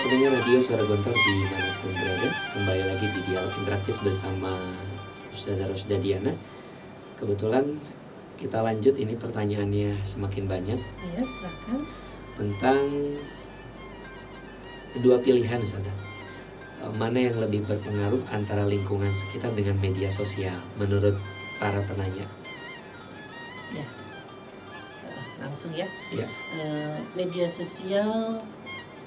Para pendengar radio Suara Gontor di mana pun berada, kembali lagi di dialog interaktif bersama Ustazah Rosda Diana. Kebetulan kita lanjut ini pertanyaannya semakin banyak Ya, silakan. tentang dua pilihan Ustazah. Eh, Mana yang lebih berpengaruh antara lingkungan sekitar dengan media sosial menurut para penanya? Ya. Eh, Langsung ya. Ya, Eh, media sosial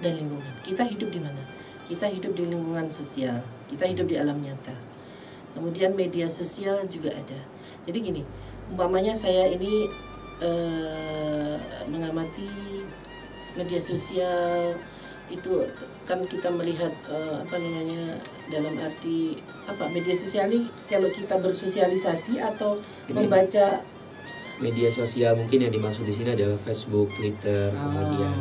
dan lingkungan. Kita hidup di mana? Kita hidup di lingkungan sosial. Kita hidup di alam nyata. Kemudian media sosial juga ada. Jadi gini, umpamanya saya ini eh, mengamati media sosial itu kan kita melihat eh, apa namanya dalam arti apa media sosial ini kalau kita bersosialisasi atau Ini- membaca media sosial mungkin yang dimaksud di sini adalah Facebook, Twitter, Ah. kemudian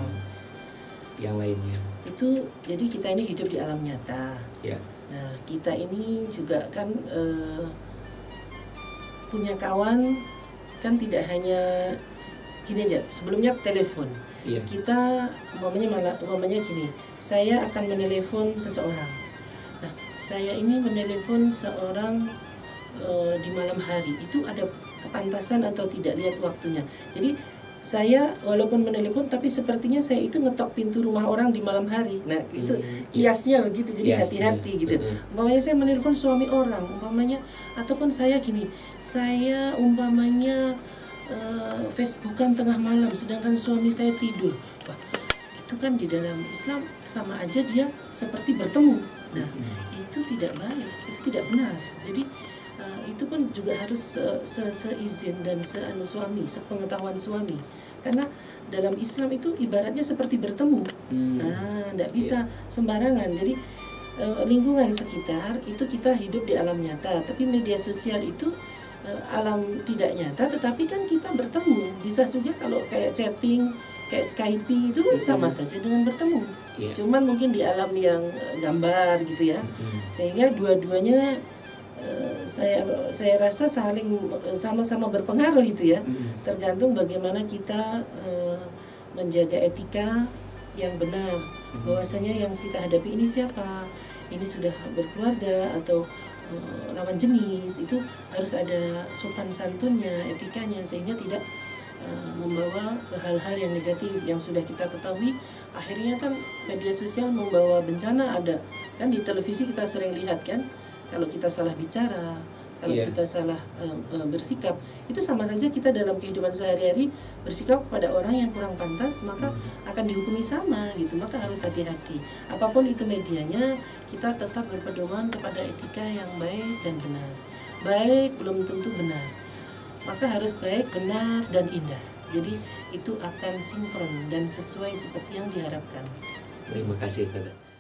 yang lainnya. itu jadi kita ini hidup di alam nyata. Ya, Nah, kita ini juga kan eh, punya kawan kan tidak hanya gini aja. Sebelumnya telepon. iya. Kita umpamanya malah umpamanya gini. Saya akan menelepon seseorang. Nah, saya ini menelepon seorang eh, di malam hari. Itu ada kepantasan atau tidak lihat waktunya. Jadi saya walaupun menelepon tapi sepertinya saya itu ngetok pintu rumah orang di malam hari. Nah, itu Hmm, kiasnya begitu jadi hati-hati gitu heeh. umpamanya saya menelpon suami orang umpamanya ataupun saya gini saya umpamanya eh, Facebookan tengah malam sedangkan suami saya tidur Wah, itu kan di dalam Islam sama aja dia seperti bertemu nah Hmm. itu tidak baik itu tidak benar jadi eh, itu pun juga harus se- se- seizin dan seanu suami sepengetahuan suami karena dalam Islam itu ibaratnya seperti bertemu Hmm, Nah, tidak bisa sembarangan. Jadi eh, lingkungan sekitar itu kita hidup di alam nyata, tapi media sosial itu eh, alam tidak nyata, tetapi kan kita bertemu. Bisa juga kalau kayak chatting, kayak Skype itu kan sama saja dengan bertemu. Iya. Cuman mungkin di alam yang gambar gitu ya. Hmm. Sehingga dua-duanya saya saya rasa saling sama-sama berpengaruh itu ya. Hmm. tergantung bagaimana kita eh, menjaga etika yang benar. Bahwasanya yang kita hadapi ini siapa? Ini sudah berkeluarga atau eh, lawan jenis. Itu harus ada sopan santunnya etikanya sehingga tidak eh, membawa ke hal-hal yang negatif yang sudah kita ketahui. Akhirnya kan media sosial membawa bencana ada. Kan di televisi kita sering lihat kan kalau kita salah bicara kalau Iya. kita salah eh, eh, bersikap itu sama saja kita dalam kehidupan sehari-hari bersikap kepada orang yang kurang pantas maka akan dihukumi sama gitu maka harus hati-hati. Apa pun itu medianya kita tetap berpedoman kepada etika yang baik dan benar. Baik belum tentu benar maka harus baik benar dan indah. Jadi itu akan sinkron dan sesuai seperti yang diharapkan. Terima kasih, Ustazah.